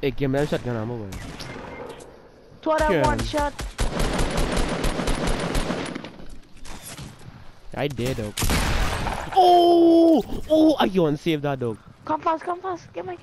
Hey, give me that shotgun ammo, boy. Two of one shot. I did, dog. Oh! Oh! I can't save that, dog. Come fast, come fast. Get my